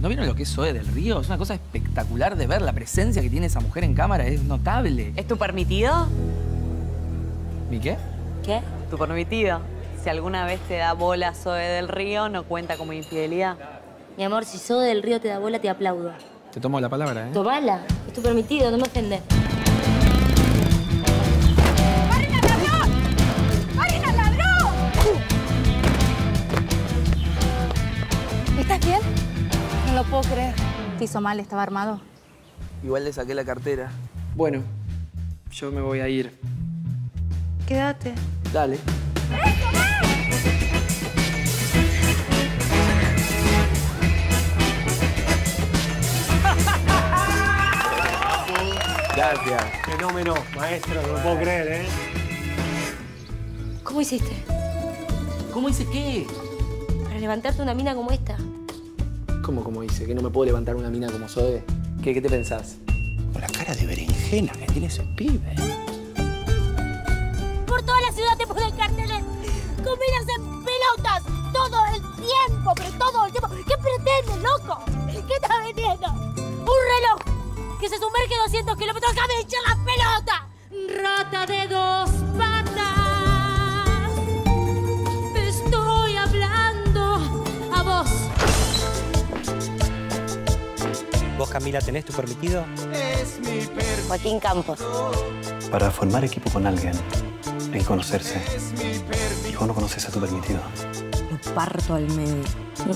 ¿No vieron lo que es Zoe del Río? Es una cosa espectacular de ver. La presencia que tiene esa mujer en cámara es notable. ¿Es tu permitido? ¿Mi qué? ¿Qué? Tu permitido. Si alguna vez te da bola Zoe del Río, no cuenta como infidelidad. Mi amor, si Zoe del Río te da bola, te aplaudo. Te tomo la palabra, ¿eh? Tomala. Es tu permitido, no me ofendes. Lo puedo creer. Te hizo mal, estaba armado. Igual le saqué la cartera. Bueno, yo me voy a ir. Quédate. Dale. Gracias. Fenómeno, maestro, no lo puedo creer, ¿eh? ¿Cómo hiciste? ¿Cómo hice qué? Para levantarte una mina como esta. ¿Cómo, cómo hice? ¿Que no me puedo levantar una mina como Zoe? ¿Qué, qué te pensás? Con la cara de berenjena que tiene ese pibe. Por toda la ciudad te ponen carteles con minas en pelotas todo el tiempo, pero todo el tiempo. ¿Qué pretendes, loco? ¿Qué estás vendiendo? Un reloj que se sumerge 200 kilómetros. ¡Déjame echar la pelota! Rata de ¿Vos, Camila, tenés tu permitido? Joaquín Campos. Para formar equipo con alguien, hay que conocerse. Y vos no conoces a tu permitido. Lo parto al medio. Pará.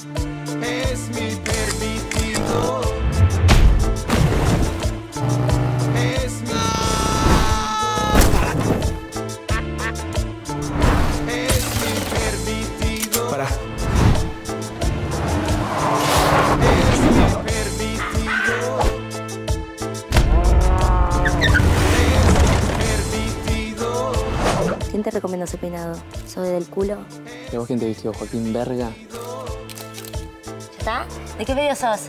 ¿Quién te recomendó ese peinado? ¿Soy del culo? ¿Y vos quién te vistió? ¿Joaquín Verga? ¿Ya está? ¿De qué medio sos?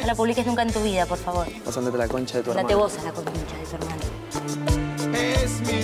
No la publiques nunca en tu vida, por favor. Pasándote la concha de tu hermano. Date vos a la concha de tu hermano. Es mi